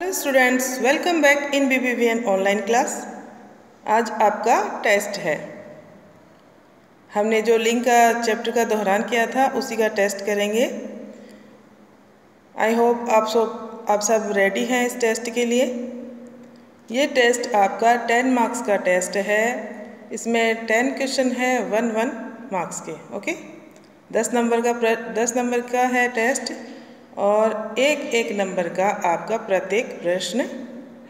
Hello students welcome back in B B V N online class आज आपका test है। हमने जो लिंक का चैप्टर का दोहरान किया था, उसी का टेस्ट करेंगे। आई होप आप सब आप सब रेडी हैं इस टेस्ट के लिए। ये टेस्ट आपका टेन मार्क्स का टेस्ट है। इसमें टेन क्वेश्चन है वन वन मार्क्स के ओके दस नंबर का दस नंबर का है टेस्ट और एक एक नंबर का आपका प्रत्येक प्रश्न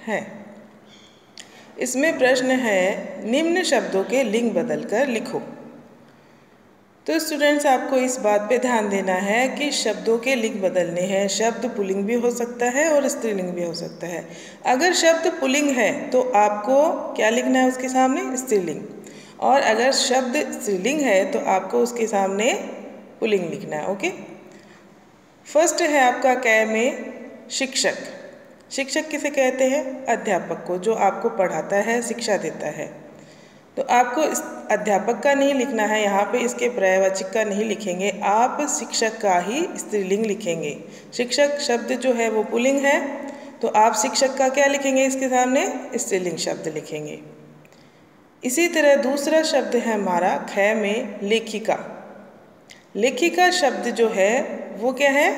है। इसमें प्रश्न है, निम्न शब्दों के लिंग बदलकर लिखो। तो स्टूडेंट्स आपको इस बात पे ध्यान देना है कि शब्दों के लिंग बदलने हैं। शब्द पुलिंग भी हो सकता है और स्त्रीलिंग भी हो सकता है। अगर शब्द पुलिंग है तो आपको क्या लिखना है उसके सामने? स्त्रीलिंग। और अगर शब्द स्त्रीलिंग है तो आपको उसके सामने पुलिंग लिखना है, ओके? फ़र्स्ट है आपका कै में शिक्षक। शिक्षक किसे कहते हैं? अध्यापक को, जो आपको पढ़ाता है, शिक्षा देता है। तो आपको इस अध्यापक का नहीं लिखना है, यहाँ पे इसके पर्यायवाचक का नहीं लिखेंगे, आप शिक्षक का ही स्त्रीलिंग लिखेंगे। शिक्षक शब्द जो है वो पुलिंग है तो आप शिक्षक का क्या लिखेंगे इसके सामने? स्त्रीलिंग शब्द लिखेंगे। इसी तरह दूसरा शब्द है हमारा, ख में लेखिका। लेखिका शब्द जो है वो क्या है?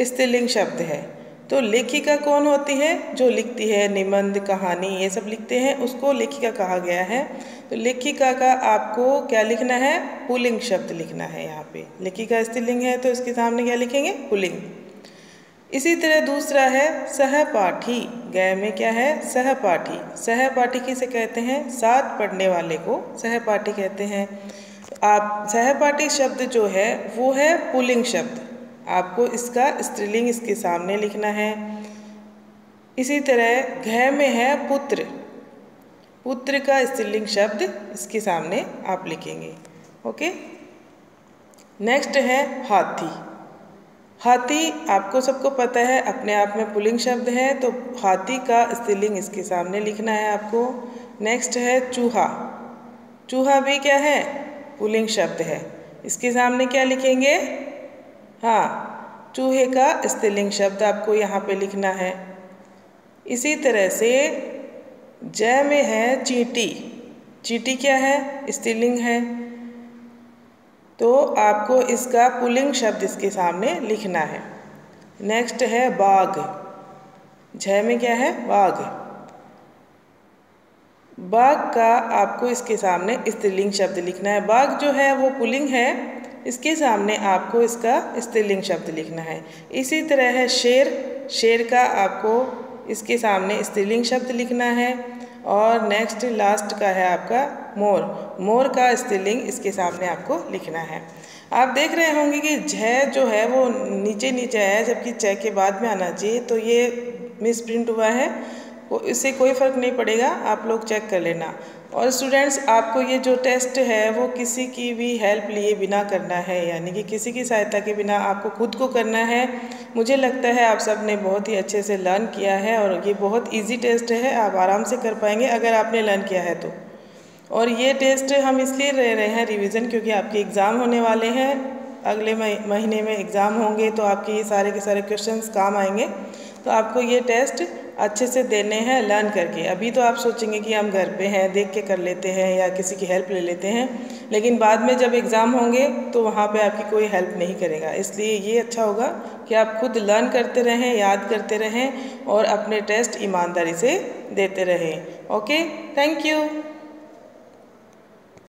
स्त्रीलिंग शब्द है। तो लेखिका कौन होती है? जो लिखती है, निबंध, कहानी, ये सब लिखते हैं, उसको लेखिका कहा गया है। तो लेखिका का आपको क्या लिखना है? पुलिंग शब्द लिखना है यहाँ पे। लेखिका स्त्रीलिंग है तो इसके सामने क्या लिखेंगे? पुलिंग। इसी तरह दूसरा है, सहपाठी। गय में क्या है? सहपाठी। सहपाठी किसे कहते हैं? साथ पढ़ने वाले को सहपाठी कहते हैं। आप, सहपाठी शब्द जो है, वो है पुलिंग शब्द। आपको इसका स्त्रीलिंग इसके सामने लिखना है। इसी तरह घ में है पुत्र। पुत्र का स्त्रीलिंग शब्द इसके सामने आप लिखेंगे। ओके? नेक्स्ट है हाथी। हाथी आपको सबको पता है, अपने आप में पुलिंग शब्द है तो हाथी का स्त्रीलिंग इसके सामने लिखना है आपको। नेक्स्ट है चूहा। चूहा भी क्या है? पुलिंग शब्द है। इसके सामने क्या लिखेंगे? हाँ चूहे का स्त्रीलिंग शब्द आपको यहाँ पे लिखना है। इसी तरह से जय में है चींटी। चींटी क्या है? स्त्रीलिंग है। तो आपको इसका पुलिंग शब्द इसके सामने लिखना है। नेक्स्ट है बाघ। जय में क्या है? बाघ। बाघ का आपको इसके सामने स्त्रीलिंग शब्द लिखना है। बाघ जो है वो पुलिंग है। इसके सामने आपको इसका स्त्रीलिंग शब्द लिखना है। इसी तरह है शेर। शेर का आपको इसके सामने स्त्रीलिंग शब्द लिखना है और नेक्स्ट लास्ट का है आपका मोर। मोर का स्त्रीलिंग इसके सामने आपको लिखना है। आप देख रहे होंगे कि झ जो है वो नीचे नीचे है, जबकि च के बाद में आना चाहिए। तो ये मिस प्रिंट हुआ है। इससे कोई फ़र्क नहीं पड़ेगा, आप लोग चेक कर लेना। और स्टूडेंट्स आपको ये जो टेस्ट है, वो किसी की भी हेल्प लिए बिना करना है, यानी कि किसी की सहायता के बिना आपको खुद को करना है। मुझे लगता है आप सबने बहुत ही अच्छे से लर्न किया है और ये बहुत इजी टेस्ट है, आप आराम से कर पाएँगे अगर आपने लर्न किया है तो। और ये टेस्ट हम इसलिए रह रहे हैं रिविज़न क्योंकि आपके एग्ज़ाम होने वाले हैं। अगले महीने में एग्ज़ाम होंगे तो आपके ये सारे के सारे क्वेश्चन काम आएँगे। तो आपको ये टेस्ट अच्छे से देने हैं लर्न करके। अभी तो आप सोचेंगे कि हम घर पे हैं, देख के कर लेते हैं या किसी की हेल्प ले लेते हैं, लेकिन बाद में जब एग्ज़ाम होंगे तो वहाँ पे आपकी कोई हेल्प नहीं करेगा। इसलिए ये अच्छा होगा कि आप खुद लर्न करते रहें, याद करते रहें और अपने टेस्ट ईमानदारी से देते रहें। Okay thank you